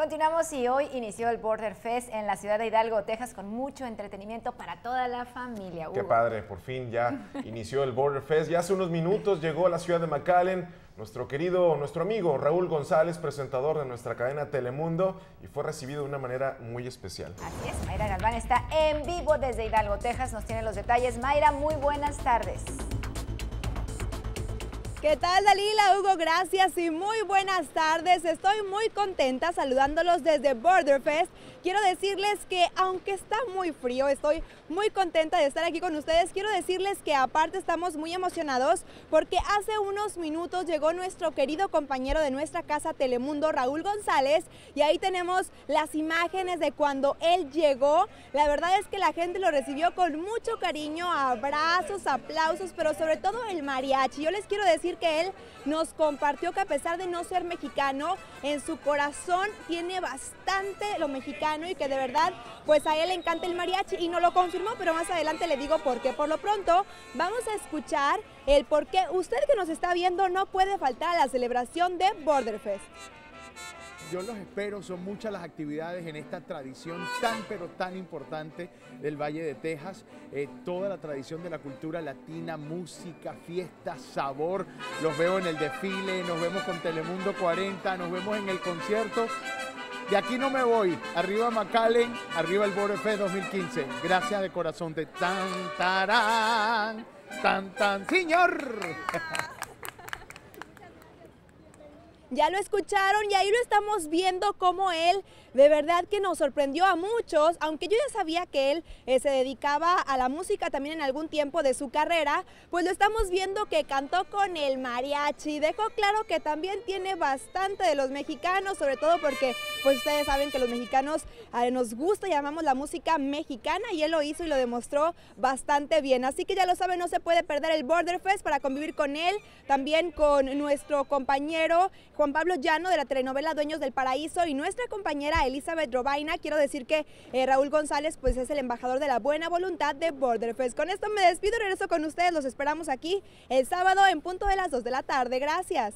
Continuamos y hoy inició el Border Fest en la ciudad de Hidalgo, Texas, con mucho entretenimiento para toda la familia. Qué padre, por fin ya inició el Border Fest. Ya hace unos minutos llegó a la ciudad de McAllen nuestro querido, nuestro amigo Raúl González, presentador de nuestra cadena Telemundo, y fue recibido de una manera muy especial. Así es, Mayra Galván está en vivo desde Hidalgo, Texas, nos tiene los detalles. Mayra, muy buenas tardes. ¿Qué tal Dalila, Hugo? Gracias y muy buenas tardes. Estoy muy contenta saludándolos desde Border Fest. Quiero decirles que aunque está muy frío, estoy muy contenta de estar aquí con ustedes. Quiero decirles que aparte estamos muy emocionados porque hace unos minutos llegó nuestro querido compañero de nuestra casa Telemundo, Raúl González, y ahí tenemos las imágenes de cuando él llegó. La verdad es que la gente lo recibió con mucho cariño, abrazos, aplausos, pero sobre todo el mariachi. Yo les quiero decir que él nos compartió que a pesar de no ser mexicano, en su corazón tiene bastante lo mexicano y que de verdad, pues a él le encanta el mariachi. Y no lo confirmó, pero más adelante le digo por qué. Por lo pronto, vamos a escuchar el por qué. Usted que nos está viendo no puede faltar a la celebración de Border Fest yo los espero, son muchas las actividades en esta tradición tan pero tan importante del Valle de Texas, eh, toda la tradición de la cultura latina, música, fiesta, sabor, los veo en el desfile, nos vemos con Telemundo 40, nos vemos en el concierto. De aquí no me voy, arriba McAllen, arriba el Border Fest 2015. Gracias de corazón de tan, tarán, tan, tan, señor. Ya lo escucharon y ahí lo estamos viendo como él de verdad que nos sorprendió a muchos, aunque yo ya sabía que él eh, se dedicaba a la música también en algún tiempo de su carrera, pues lo estamos viendo que cantó con el mariachi. Dejó claro que también tiene bastante de los mexicanos, sobre todo porque pues ustedes saben que los mexicanos eh, nos gusta y amamos la música mexicana y él lo hizo y lo demostró bastante bien. Así que ya lo saben, no se puede perder el Border Fest para convivir con él, también con nuestro compañero Juan Pablo Llano de la telenovela Dueños del Paraíso y nuestra compañera Elizabeth Robaina. Quiero decir que eh, Raúl González pues es el embajador de la buena voluntad de Border Fest. Con esto me despido, regreso con ustedes, los esperamos aquí el sábado en punto de las 2 de la tarde. Gracias.